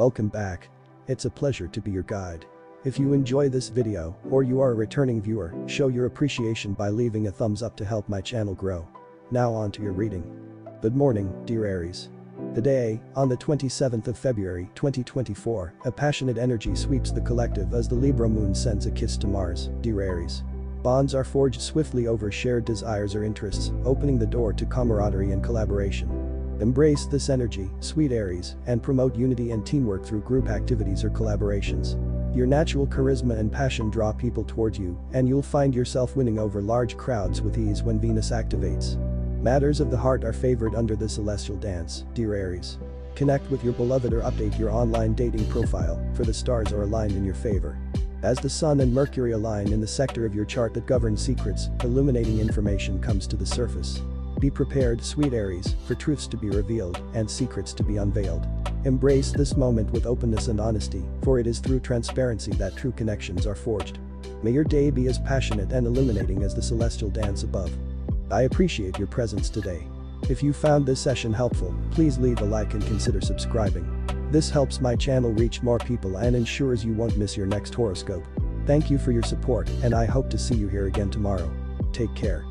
Welcome back. It's a pleasure to be your guide. If you enjoy this video, or you are a returning viewer, show your appreciation by leaving a thumbs up to help my channel grow. Now on to your reading. Good morning, dear Aries. Today, on the 27th of February 2024, a passionate energy sweeps the collective as the Libra moon sends a kiss to Mars, dear Aries. Bonds are forged swiftly over shared desires or interests, opening the door to camaraderie and collaboration. Embrace this energy, sweet Aries, and promote unity and teamwork through group activities or collaborations. Your natural charisma and passion draw people towards you, and you'll find yourself winning over large crowds with ease when Venus activates. Matters of the heart are favored under the celestial dance, dear Aries. Connect with your beloved or update your online dating profile, for the stars are aligned in your favor. As the Sun and Mercury align in the sector of your chart that governs secrets, illuminating information comes to the surface. Be prepared, sweet Aries, for truths to be revealed and secrets to be unveiled. Embrace this moment with openness and honesty, for it is through transparency that true connections are forged. May your day be as passionate and illuminating as the celestial dance above. I appreciate your presence today. If you found this session helpful, please leave a like and consider subscribing. This helps my channel reach more people and ensures you won't miss your next horoscope. Thank you for your support and I hope to see you here again tomorrow. Take care.